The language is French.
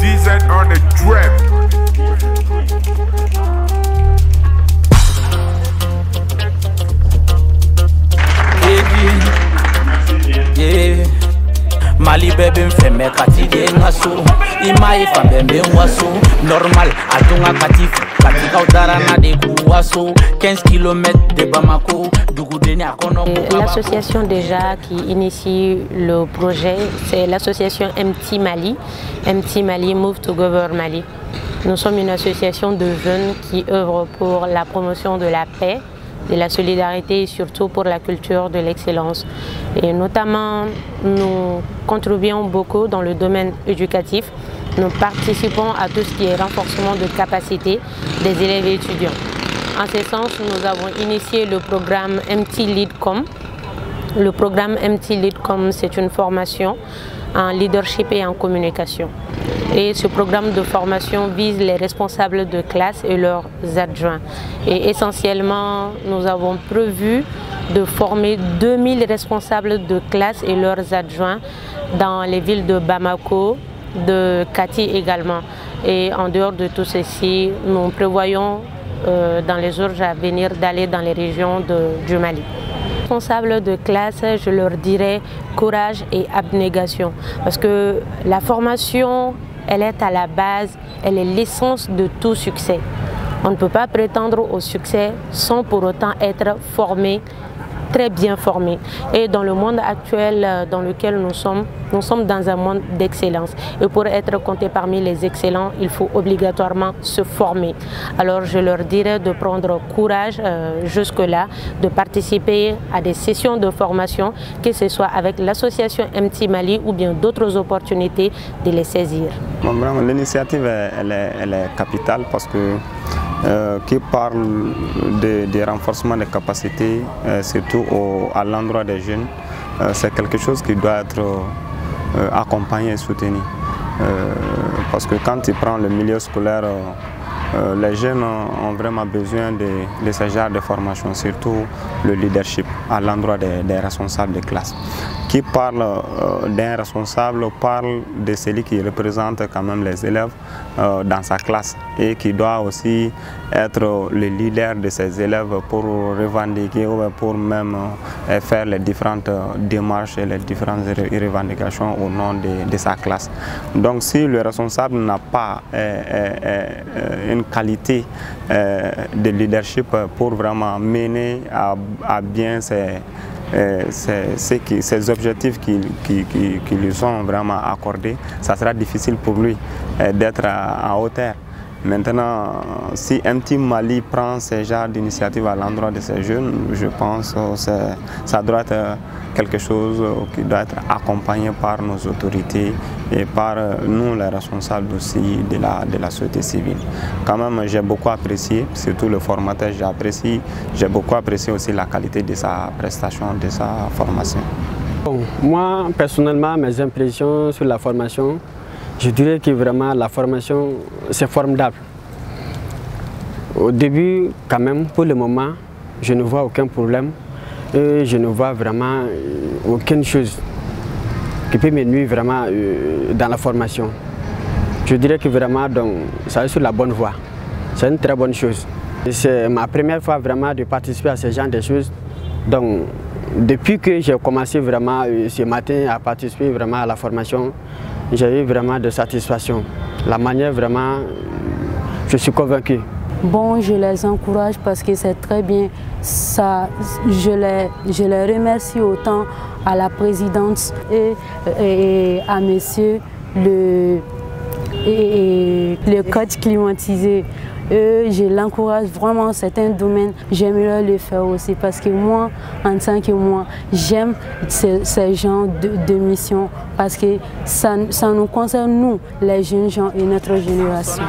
DZ on the drip. Mali bɛɛ bɛ n fɛ mɛ kati de ye n ka so i m'a ye fan bɛɛ n bɛ n waso normal a dun ka kati katikaw dara na de k'u waso 15 km de bamako dugudeni a kɔnɔ L'association déjà qui initie le projet, c'est l'association MT Mali, MT Mali Move to Govern Mali. Nous sommes une association de jeunes qui œuvrent pour la promotion de la paix, de la solidarité et surtout pour la culture de l'excellence. Et notamment, nous contribuons beaucoup dans le domaine éducatif. Nous participons à tout ce qui est renforcement de capacité des élèves et étudiants. En ce sens, nous avons initié le programme MT Leadcom. Le programme MT Leadcom, c'est une formation en leadership et en communication. Et ce programme de formation vise les responsables de classe et leurs adjoints. Et essentiellement, nous avons prévu de former 2000 responsables de classe et leurs adjoints dans les villes de Bamako, de Kati également. Et en dehors de tout ceci, nous prévoyons euh, dans les jours à venir d'aller dans les régions du Mali responsables de classe, je leur dirais courage et abnégation. Parce que la formation, elle est à la base, elle est l'essence de tout succès. On ne peut pas prétendre au succès sans pour autant être formé très bien formés. Et dans le monde actuel euh, dans lequel nous sommes, nous sommes dans un monde d'excellence. Et pour être compté parmi les excellents, il faut obligatoirement se former. Alors je leur dirais de prendre courage euh, jusque-là, de participer à des sessions de formation, que ce soit avec l'association MT Mali ou bien d'autres opportunités, de les saisir. L'initiative, elle, elle, est capitale parce que euh, qui parle de, de, renforcement des capacités, euh, surtout à l'endroit des jeunes, euh, c'est quelque chose qui doit être accompagné et soutenu. Parce que quand tu prends le milieu scolaire, les jeunes ont vraiment besoin de, de, ce genre de formation, surtout le leadership à l'endroit des, des, responsables de classe. Qui parle euh, d'un responsable parle de celui qui représente quand même les élèves euh, dans sa classe et qui doit aussi être le leader de ses élèves pour revendiquer ou pour même faire les différentes démarches et les différentes revendications au nom de, sa classe. Donc si le responsable n'a pas une qualité euh, de leadership pour vraiment mener à, à bien euh, ces, objectifs qui, lui sont vraiment accordés, ça sera difficile pour lui euh, d'être à, à hauteur. Maintenant, si MT Mali prend ce genre d'initiative à l'endroit de ces jeunes, je pense que ça doit être quelque chose qui doit être accompagné par nos autorités et par nous, les responsables aussi de la, société civile. Quand même, j'ai beaucoup apprécié, surtout le formateur, j'apprécie, j'ai beaucoup apprécié aussi la qualité de sa prestation, de sa formation. Moi, personnellement, mes impressions sur la formation, je dirais que vraiment la formation, c'est formidable. Au début, quand même, pour le moment, je ne vois aucun problème et je ne vois vraiment aucune chose qui peut me nuire vraiment dans la formation. Je dirais que vraiment, donc, ça est sur la bonne voie. C'est une très bonne chose. C'est ma première fois vraiment de participer à ce genre de choses. Donc, depuis que j'ai commencé vraiment ce matin à participer vraiment à la formation, j'ai eu vraiment de satisfaction. La manière vraiment, je suis convaincu. Bon, je les encourage parce que c'est très bien. Ça, je, les, je les remercie autant à la présidente et, et à monsieur le, et, le coach climatisé. Je l'encourage vraiment, c'est un domaine, j'aimerais le faire aussi parce que moi, en tant que moi, j'aime ce, ce, genre de, de mission parce que ça, ça nous concerne, nous, les jeunes gens et notre génération.